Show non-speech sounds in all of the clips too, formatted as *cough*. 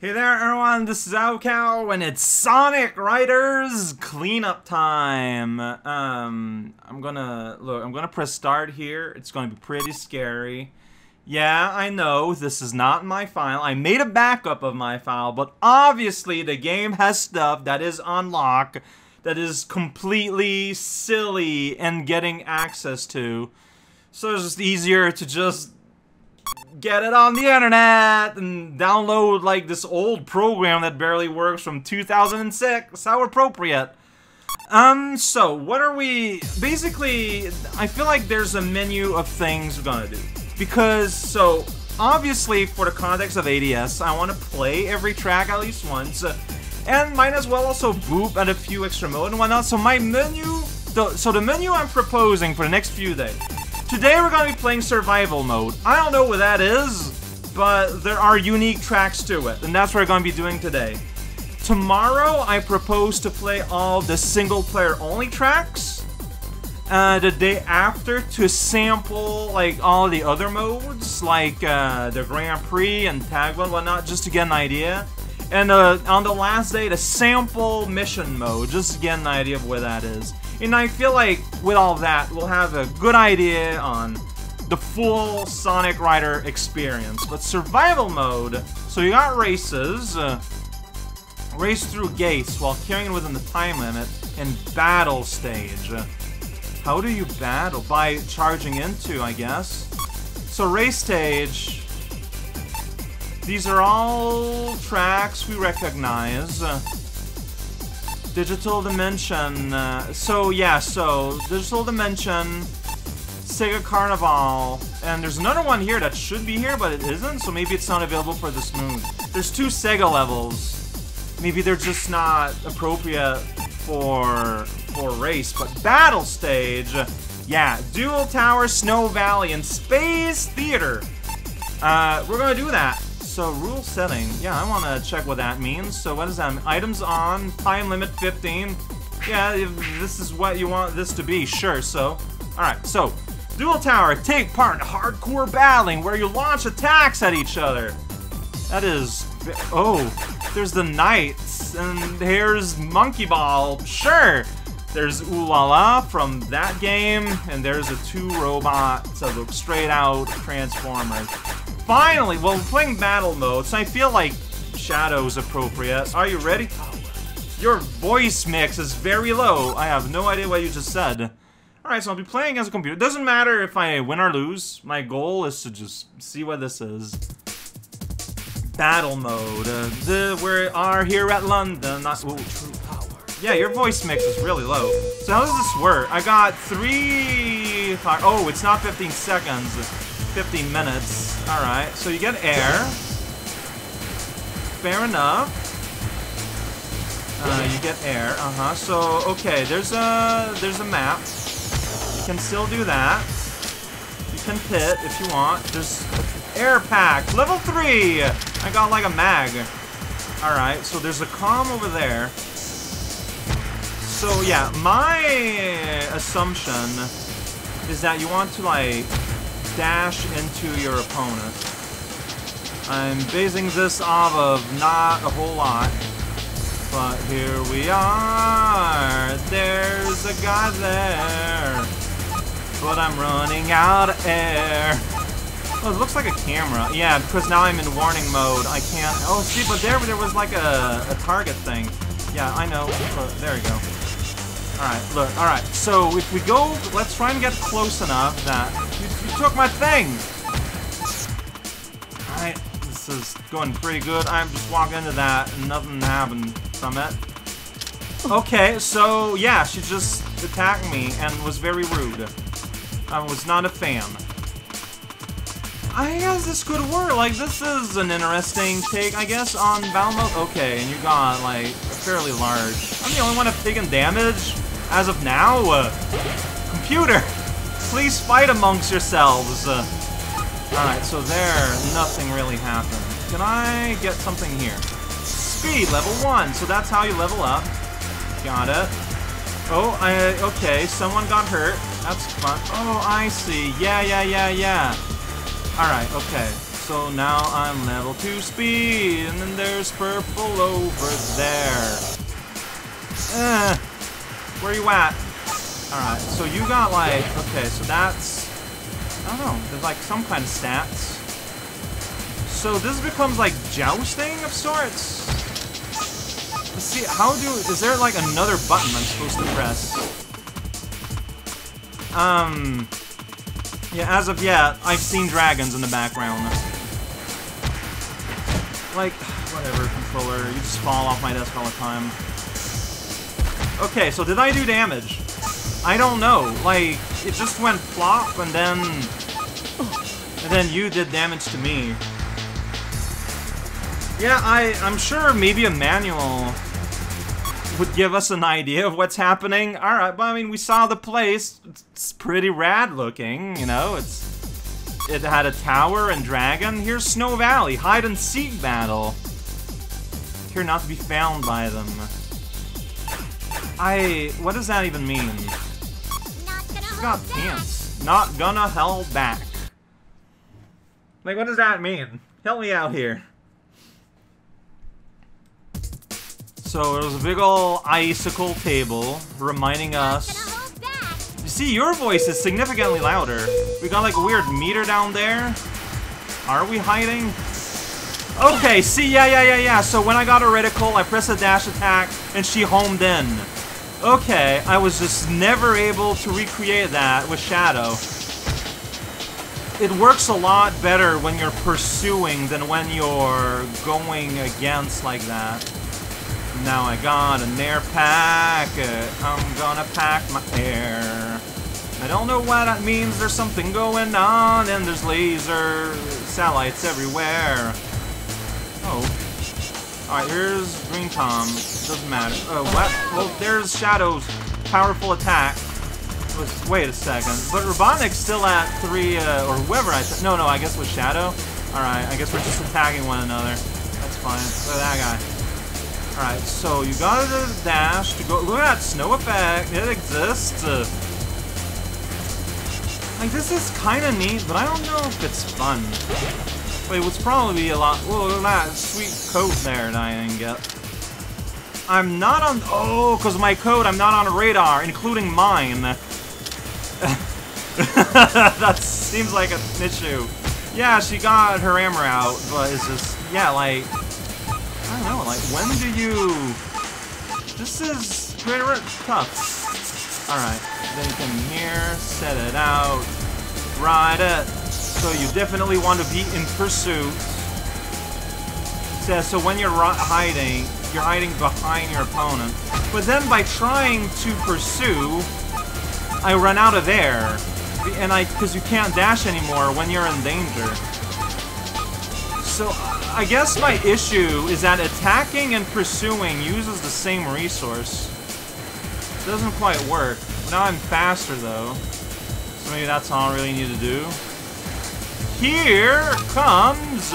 Hey there everyone, this is raocow and it's Sonic Riders cleanup time. Um, I'm gonna, look, I'm gonna press start here. It's gonna be pretty scary. Yeah, I know, this is not my file. I made a backup of my file, but obviously the game has stuff that is unlocked that is completely silly and getting access to. So it's just easier to just get it on the internet and download like this old program that barely works from 2006. How appropriate. Um, so what are we, basically, I feel like there's a menu of things we're gonna do. Because, so, obviously for the context of ADS, I want to play every track at least once. Uh, and might as well also boop at a few extra mode and whatnot. So my menu, the, so the menu I'm proposing for the next few days Today we're going to be playing survival mode. I don't know what that is, but there are unique tracks to it, and that's what we're going to be doing today. Tomorrow I propose to play all the single player only tracks. Uh, the day after to sample like all the other modes, like uh, the Grand Prix and Tag and whatnot, just to get an idea. And uh, on the last day, to sample mission mode, just to get an idea of where that is. And I feel like with all that, we'll have a good idea on the full Sonic Rider experience. But survival mode, so you got races, uh, race through gates while carrying within the time limit, and battle stage. How do you battle? By charging into, I guess. So race stage, these are all tracks we recognize. Digital Dimension. Uh, so yeah, so Digital Dimension, Sega Carnival, and there's another one here that should be here, but it isn't, so maybe it's not available for this moon. There's two Sega levels. Maybe they're just not appropriate for for race, but Battle Stage, yeah, Dual Tower, Snow Valley, and Space Theater. Uh, we're gonna do that. So rule setting, yeah, I want to check what that means. So what is that? Items on, time limit 15. Yeah, this is what you want this to be, sure, so. Alright, so, Dual Tower, take part in hardcore battling where you launch attacks at each other. That is, oh, there's the NiGHTS, and here's Monkey Ball, sure. There's Ulala from that game, and there's a two robots look straight out Transformers. Finally, well, we're playing battle mode, so I feel like Shadow's appropriate. Are you ready? Your voice mix is very low. I have no idea what you just said. Alright, so I'll be playing as a computer. It doesn't matter if I win or lose. My goal is to just see what this is. Battle mode. Uh, the, we are here at London. Not, ooh, true power. Yeah, your voice mix is really low. So how does this work? I got three... Oh, it's not 15 seconds. 15 minutes. Alright, so you get air. Fair enough. Uh, you get air, uh-huh. So, okay, there's a, there's a map. You can still do that. You can pit if you want. There's air pack, level 3! I got like a mag. Alright, so there's a com over there. So yeah, my assumption is that you want to like dash into your opponent. I'm basing this off of not a whole lot, but here we are. There's a guy there, but I'm running out of air. Oh, it looks like a camera. Yeah, because now I'm in warning mode. I can't. Oh, see, but there, there was like a, a target thing. Yeah, I know. There we go. Alright, look, alright, so if we go, let's try and get close enough that... Took my thing! Alright, this is going pretty good. I'm just walking into that and nothing happened from it. Okay, so yeah, she just attacked me and was very rude. I was not a fan. I guess this could work. Like, this is an interesting take, I guess, on Valmo. Okay, and you got, like, fairly large. I'm the only one taken damage? as of now. Uh, computer, *laughs* please fight amongst yourselves. Uh, Alright, so there, nothing really happened. Can I get something here? Speed, level 1, so that's how you level up. Got it. Oh, I, okay, someone got hurt. That's fun. Oh, I see. Yeah, yeah, yeah, yeah. Alright, okay. so now I'm level 2 speed, and then there's purple over there. Eh, where you at? Alright, so you got like, okay, so that's, I don't know, there's like some kind of stats. So this becomes like jousting of sorts? Let's see, how do, is there like another button I'm supposed to press? Um, yeah, as of yet, I've seen dragons in the background. Like, whatever, controller, you just fall off my desk all the time. Okay, so did I do damage? I don't know. Like, it just went flop, and then... And then you did damage to me. Yeah, I, I'm sure maybe a manual would give us an idea of what's happening. Alright, but I mean, we saw the place. It's pretty rad looking, you know? It's It had a tower and dragon. Here's Snow Valley, hide-and-seek battle. Here not to be found by them. I... What does that even mean? Got pants. Not gonna hell back. Like, what does that mean? Help me out here. So there's a big ol' icicle table reminding us. You see, your voice is significantly louder. We got like a weird meter down there. Are we hiding? Okay, see, yeah, yeah, yeah, yeah. So when I got a reticle, I pressed a dash attack, and she homed in. Okay, I was just never able to recreate that with Shadow. It works a lot better when you're pursuing than when you're going against like that. Now I got an air packet. Uh, I'm gonna pack my air. I don't know what that means. There's something going on, and there's laser satellites everywhere. Oh. Alright, here's Green Tom. Doesn't matter. Oh, what? Well, there's Shadow's powerful attack. Wait a second. But Robotnik's still at three, uh, or whoever I... No, no, I guess with Shadow. Alright, I guess we're just attacking one another. That's fine. Look at that guy. Alright, so you got a dash to go. Look at that snow effect. It exists. Like, this is kind of neat, but I don't know if it's fun. Wait, what's probably a lot. Whoa, look at that sweet coat there that I didn't get. I'm not on. Oh, because my code, I'm not on radar, including mine. *laughs* that seems like an issue. Yeah, she got her armor out, but it's just. Yeah, like. I don't know, like, when do you... This is pretty tough. Alright, then come here, set it out, ride it. So you definitely want to be in pursuit. Says, so when you're hiding, you're hiding behind your opponent. But then by trying to pursue, I run out of air. And I, because you can't dash anymore when you're in danger. So, I guess my issue is that attacking and pursuing uses the same resource. It doesn't quite work. Now I'm faster, though. So maybe that's all I really need to do. Here comes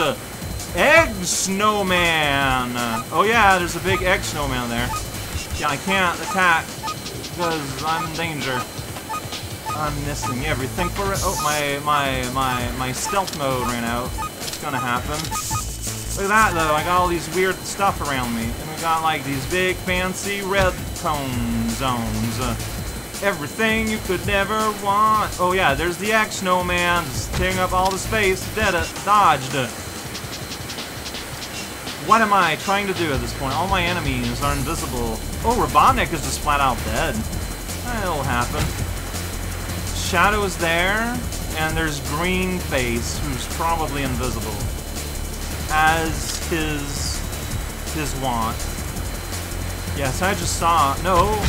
Egg Snowman! Oh yeah, there's a big egg snowman there. Yeah, I can't attack because I'm in danger. I'm missing everything for it. Oh, my, my, my, my stealth mode ran out. It's gonna happen. Look at that, though. I got all these weird stuff around me. And we got, like, these big, fancy red cone zones. Uh, everything you could never want. Oh, yeah, there's the Egg Snowman. Just taking up all the space. Did it. Dodged. What am I trying to do at this point? All my enemies are invisible. Oh, Robotnik is just flat out dead. That'll happen. Shadow is there, and there's Green Face, who's probably invisible as his his want. Yes, I just saw. No,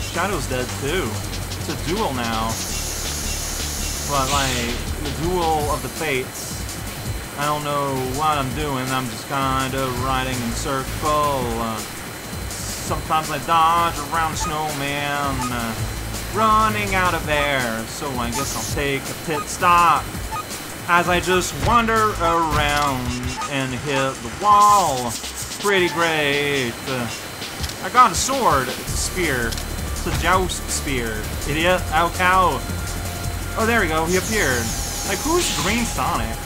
Shadow's dead too. It's a duel now. But like the duel of the fates. I don't know what I'm doing. I'm just kind of riding in circle. Uh, sometimes I dodge around snowman, uh, running out of air. So I guess I'll take a pit stop as I just wander around and hit the wall. Pretty great. Uh, I got a sword. It's a spear. It's a joust spear. Idiot. Ow, cow. Oh, there we go. He appeared. Like, who's Green Sonic?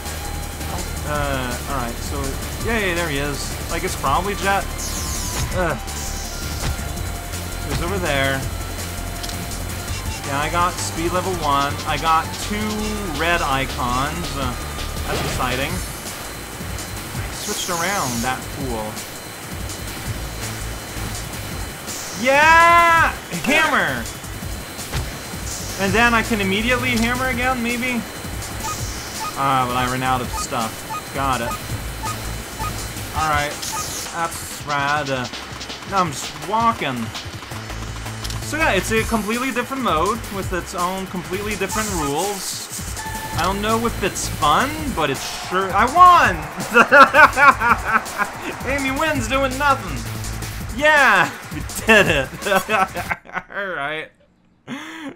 Uh, alright, so, yay, there he is. Like, it's probably Jet. Ugh. He's over there. Yeah, I got speed level 1. I got two red icons. Uh, that's exciting. Switched around that pool. Yeah! Hammer! And then I can immediately hammer again, maybe? Ah, but I ran out of stuff. Got it. Alright. That's rad. Uh, now I'm just walking. So yeah, it's a completely different mode with its own completely different rules. I don't know if it's fun, but it's sure- I won! *laughs* Amy wins doing nothing. Yeah! *laughs* We did it! *laughs* Alright.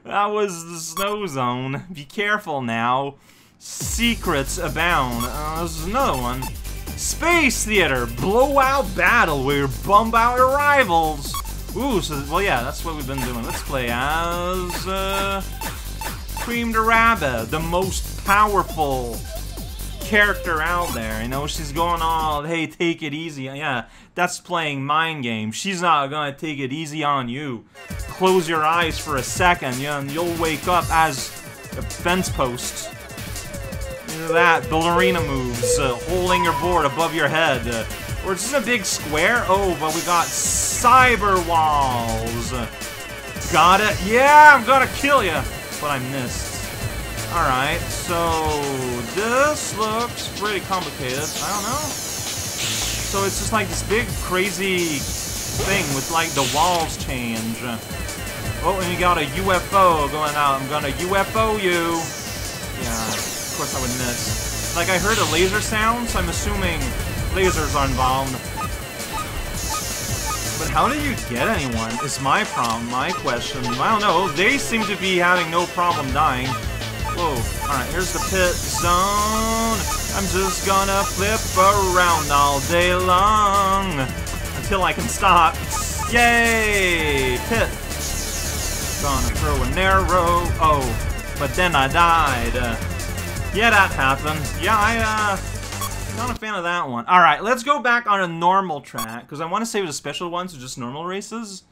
That was the snow zone. Be careful now. Secrets abound. Uh, there's another one. Space Theater! Blowout battle where you bump out your rivals! Ooh, so, well yeah, that's what we've been doing. Let's play as, uh... Cream the Rabbit, the most powerful character out there. You know, she's going all, hey, take it easy. Yeah, that's playing mind games. She's not gonna take it easy on you. Close your eyes for a second, yeah, and you'll wake up as a fence post. Look at that, ballerina moves, uh, holding your board above your head. Uh, or this a big square? Oh, but we got cyber walls. Got it? Yeah, I'm gonna kill you. But I missed. Alright, so this looks pretty complicated. I don't know. So it's just like this big crazy thing with like the walls change. Oh, and you got a UFO going out. I'm gonna UFO you. Yeah, of course I would miss. Like I heard a laser sound, so I'm assuming lasers are involved. But how do you get anyone is my problem, my question. I don't know, they seem to be having no problem dying. Whoa, alright, here's the pit zone. I'm just gonna flip around all day long until I can stop. Yay! Pit. Gonna throw an arrow. Oh, but then I died. Yeah, that happened. Yeah, I, uh, not a fan of that one. Alright, let's go back on a normal track, because I want to save the special ones to just normal races.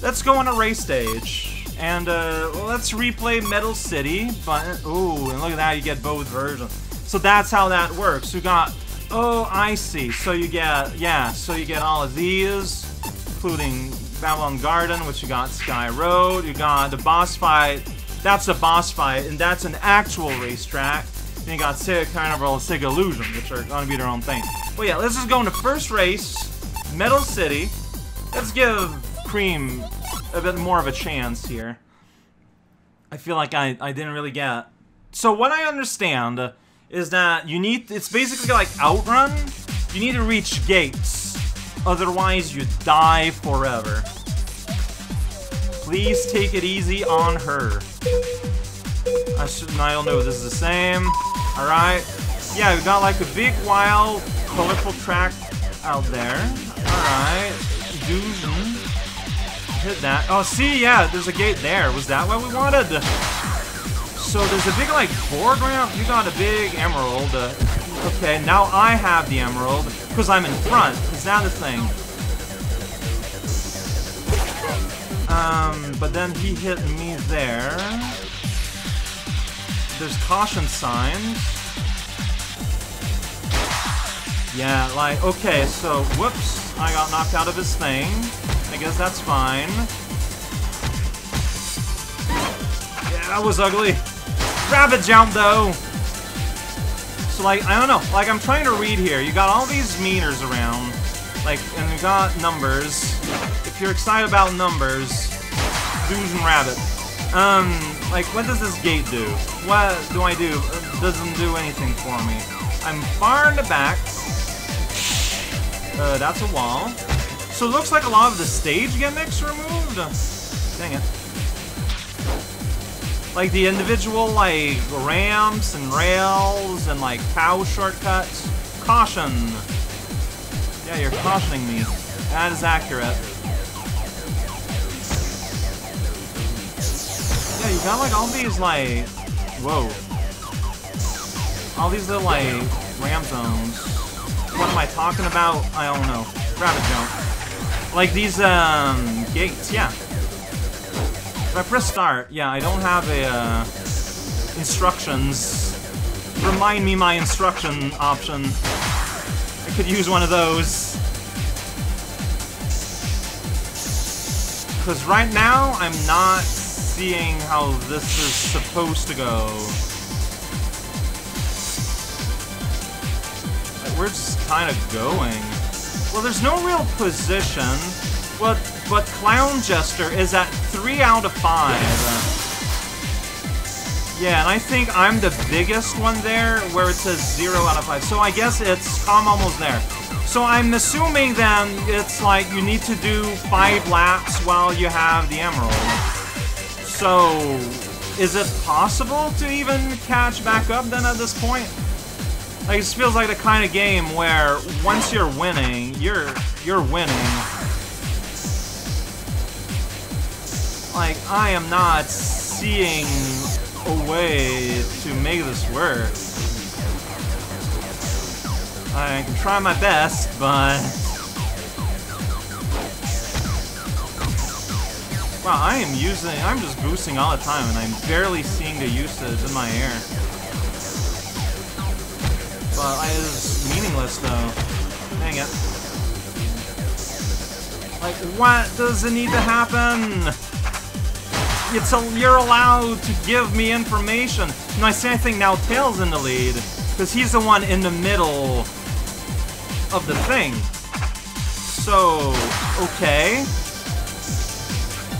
Let's go on a race stage. And, uh, let's replay Metal City, but, ooh, and look at that, you get both versions. So that's how that works. You got, oh, I see. So you get, yeah, so you get all of these, including Babylon Garden, which you got Sky Road, you got the boss fight, that's a boss fight, and that's an actual racetrack. Then you got Sega Carnival and Sega Illusion, which are gonna be their own thing. But yeah, let's just go into first race, Metal City. Let's give Cream a bit more of a chance here. I feel like I, I didn't really get. So what I understand is that you need, it's basically like Outrun. You need to reach gates. Otherwise you die forever. Please take it easy on her. I should, I don't know if this is the same. Alright. Yeah, we got like a big, wild, colorful track out there. Alright. Hit that. Oh, see, yeah, there's a gate there. Was that what we wanted? So there's a big, like, foreground. You got a big emerald. Uh, okay, now I have the emerald because I'm in front. Is that the thing? Um, but then he hit me there. There's caution signs. Yeah, like, okay, so, whoops, I got knocked out of his thing. I guess that's fine. Yeah, that was ugly. Rabbit jump, though! So, like, I don't know. Like, I'm trying to read here. You got all these meters around. Like, and we got numbers. If you're excited about numbers, dudes and rabbit. Um, like, what does this gate do? What do I do? It doesn't do anything for me. I'm far in the back. Uh, that's a wall. So it looks like a lot of the stage gimmicks removed. Dang it. Like the individual, like, ramps and rails and, like, cow shortcuts. Caution. Yeah, you're cautioning me. That is accurate. Yeah, you got, like, all these, like... Whoa. All these little, like, ram zones. What am I talking about? I don't know. Rabbit jump. Like these, um, gates, yeah. If I press start, yeah, I don't have a, uh, instructions. Remind me my instruction option. I could use one of those. Because right now, I'm not seeing how this is supposed to go. We're just kind of going. Well, there's no real position. But, but Clown Jester is at 3 out of 5. Yeah, and I think I'm the biggest one there, where it says 0 out of 5. So I guess it's, I'm almost there. So I'm assuming then it's like you need to do 5 laps while you have the emerald. So, is it possible to even catch back up then at this point? Like, it feels like the kind of game where once you're winning, you're you're winning. Like, I am not seeing a way to make this work. I can try my best, but... Wow, I am using... I'm just boosting all the time, and I'm barely seeing the usage in my air. But it's meaningless, though. Dang it. Like, what does it need to happen? It's a, you're allowed to give me information. And I say I think now Tails in the lead, because he's the one in the middle of the thing. So, okay.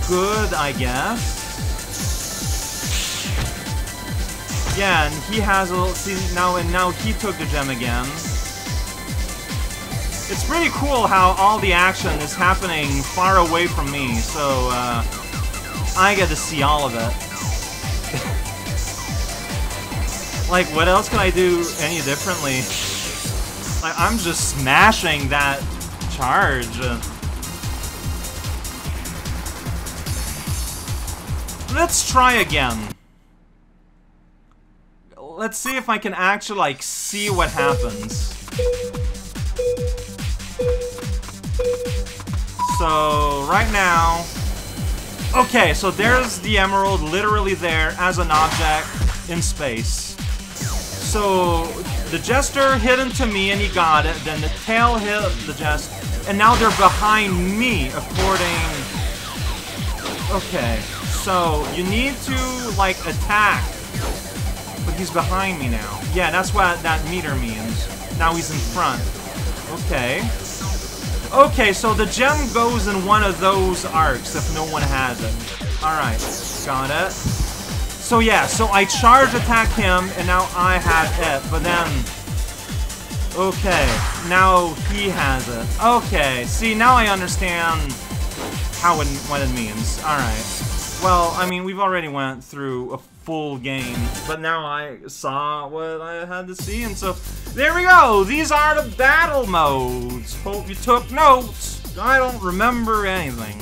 Good, I guess. Yeah, and he has a little, see, now, and now he took the gem again. It's pretty cool how all the action is happening far away from me, so, uh, I get to see all of it. like, what else can I do any differently? Like, I'm just smashing that charge. Let's try again. Let's see if I can actually, like, see what happens. So, right now, Okay, so there's the emerald literally there as an object in space. So the jester hit into me and he got it, then the tail hit the jester, and now they're behind me according... Okay, so you need to, like, attack. But he's behind me now. Yeah, that's what that meter means. Now he's in front. Okay. Okay, so the gem goes in one of those arcs if no one has it. Alright, got it. So yeah, so I charge attack him, and now I have it, but then... Okay, now he has it. Okay, see, now I understand how it, what it means. Alright. Well, I mean, we've already went through a full game, but now I saw what I had to see, and so there we go! These are the battle modes! Hope you took notes! I don't remember anything.